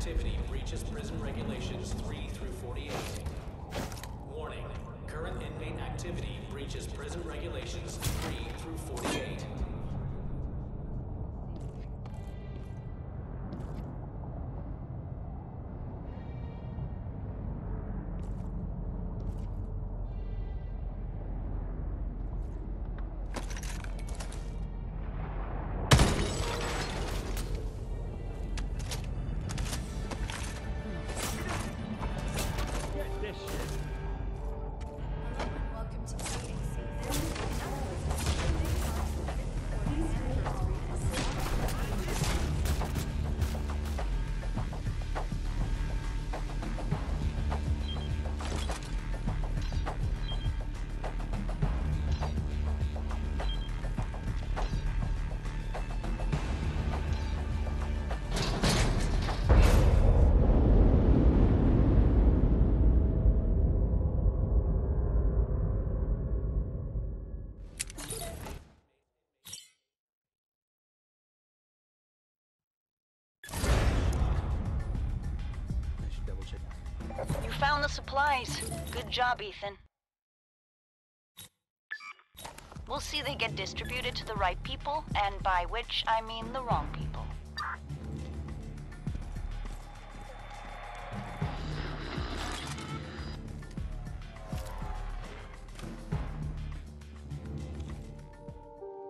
activity breaches prison regulations 3 through 48. Warning. Current inmate activity breaches prison regulations The supplies. Good job, Ethan. We'll see they get distributed to the right people, and by which I mean the wrong people.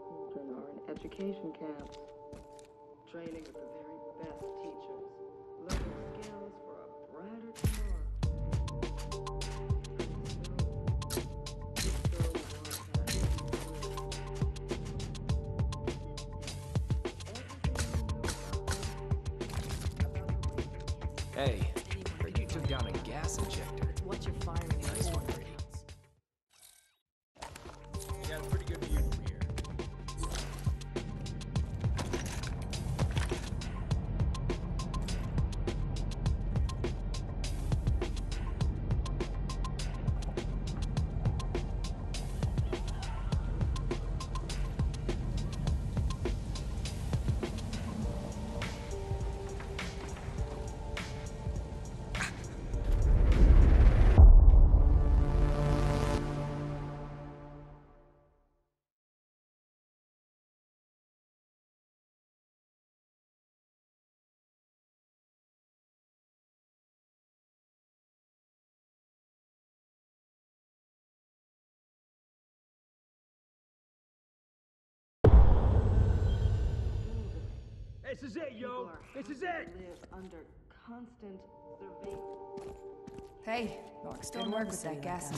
Children are in education camps, training Hey, you took down a gas injector. What you're firing Nice one, This is it, People yo! This is it! to live under constant surveillance. Hey, Still good work with that you gas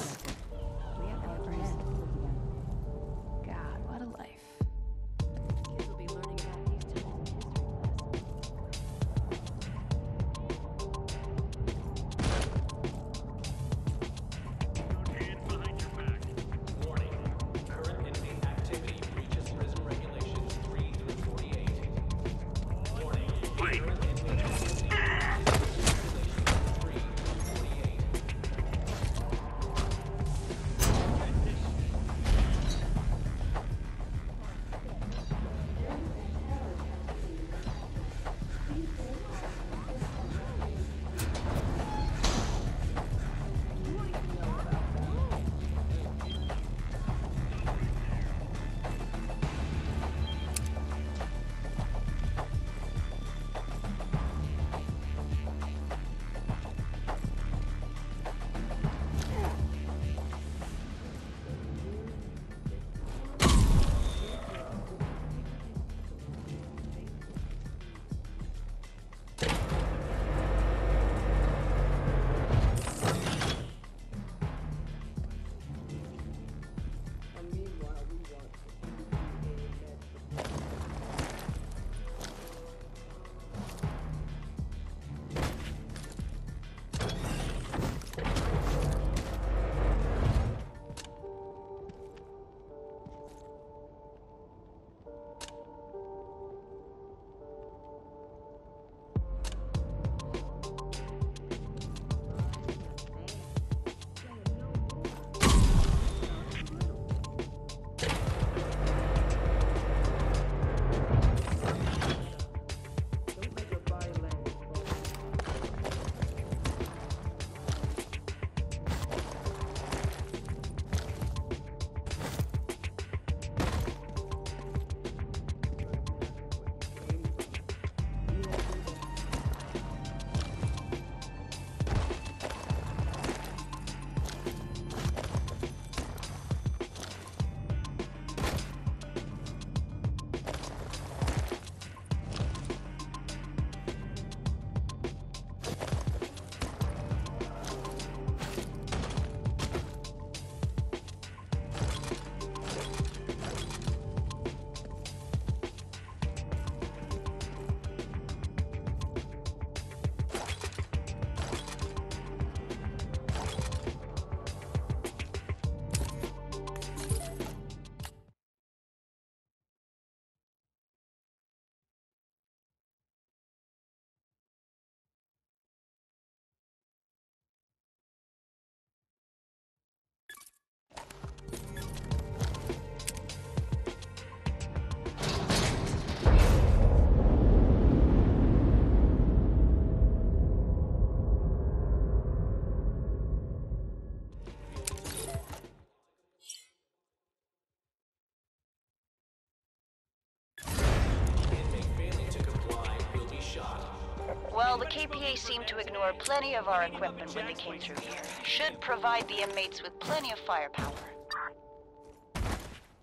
Well, the KPA seemed to ignore plenty of our equipment when they came through here. Should provide the inmates with plenty of firepower.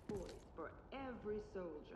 Boys for every soldier.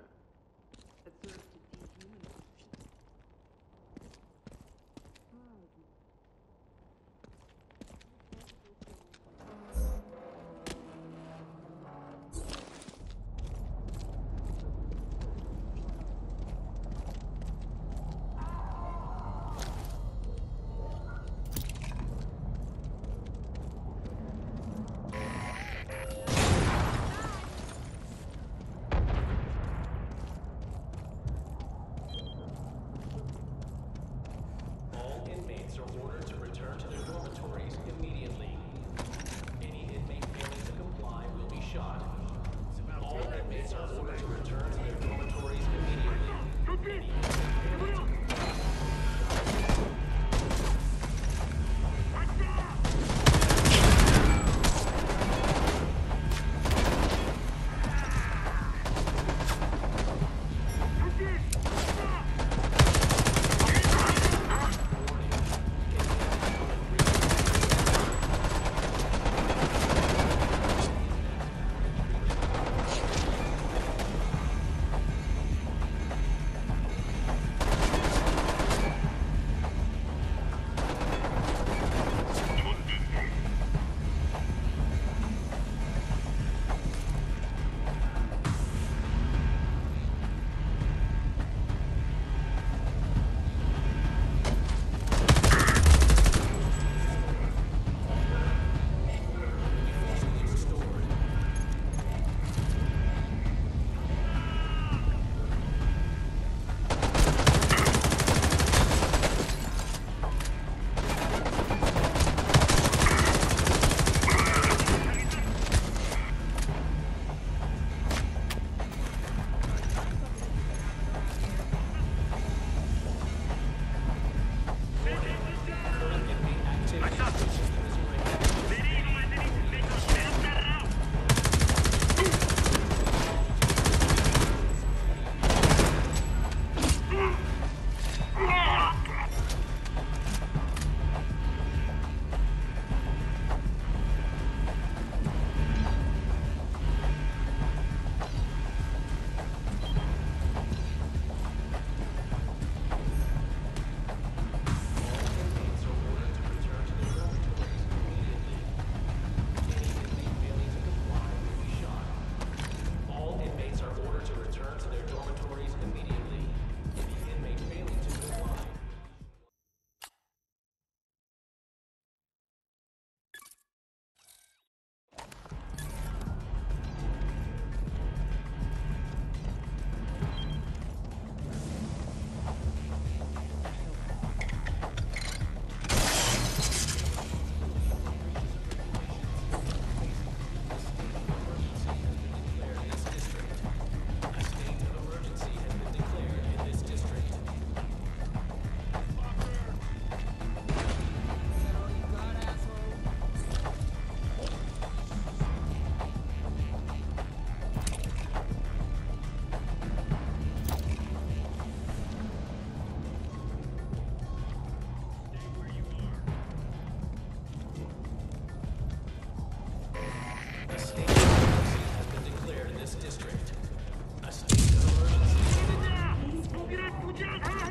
Come on.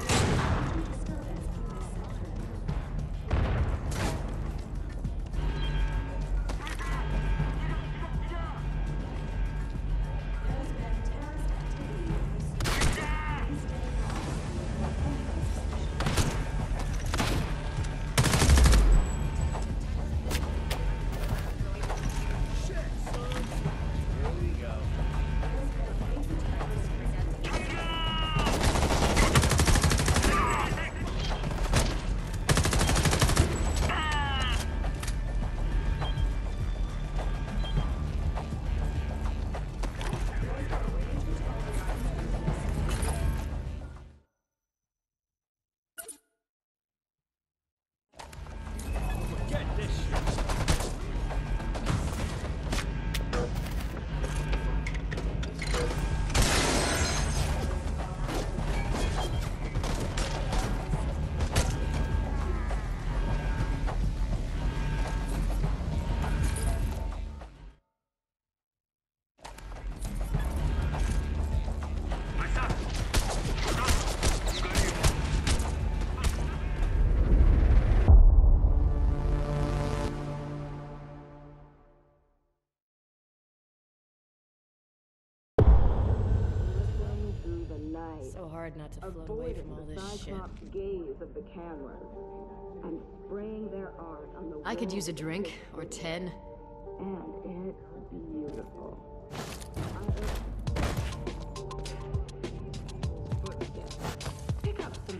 night, so hard not to float away from all this shit. gaze of the cameras and spraying their art on the I could use a drink or 10 and it's beautiful. Pick up some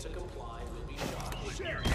to comply will be shot. Sure.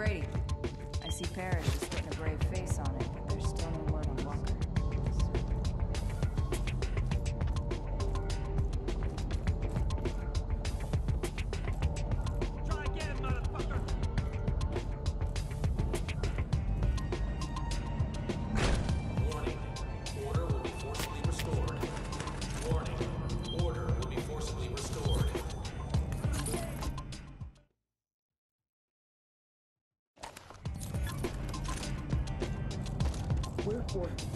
Brady. I see Parrish. 我。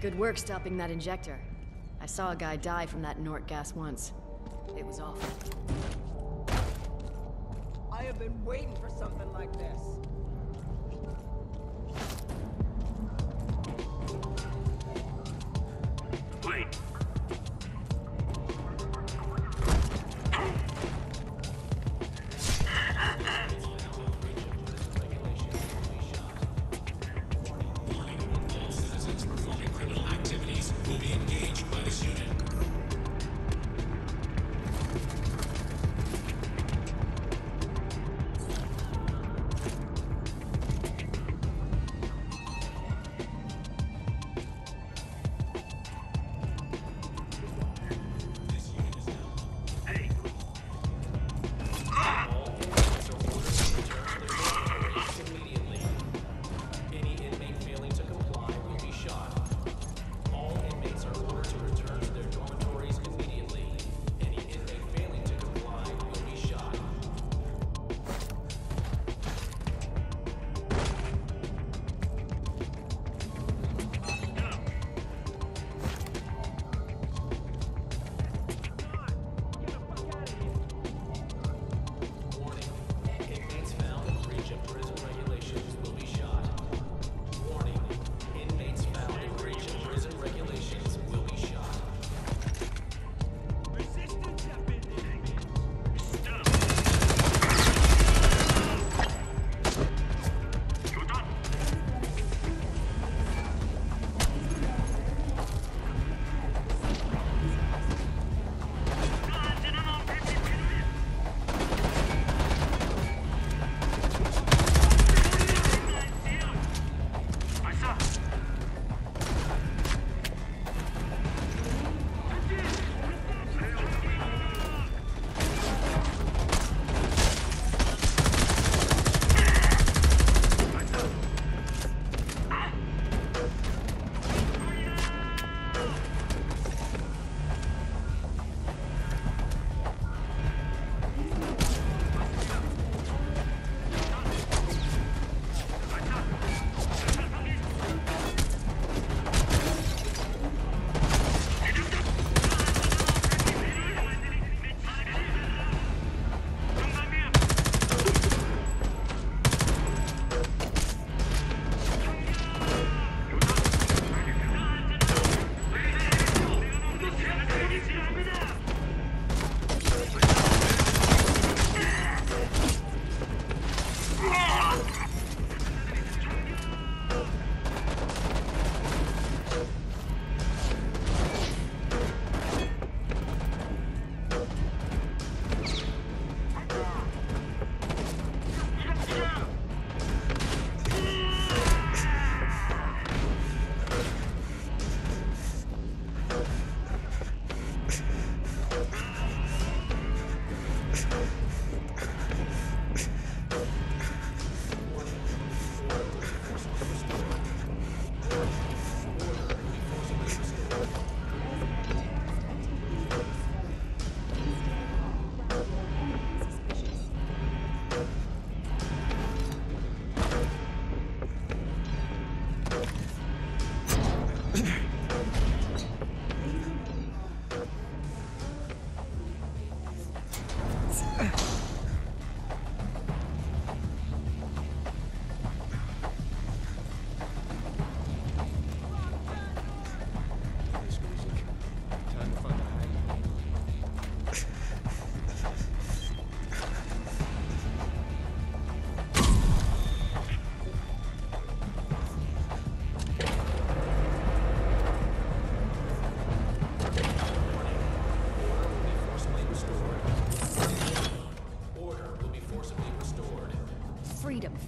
Good work stopping that injector. I saw a guy die from that Nork gas once. It was awful. I have been waiting for something like this.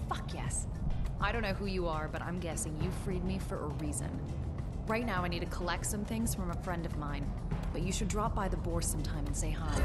Fuck yes. I don't know who you are, but I'm guessing you freed me for a reason. Right now I need to collect some things from a friend of mine, but you should drop by the boar sometime and say hi.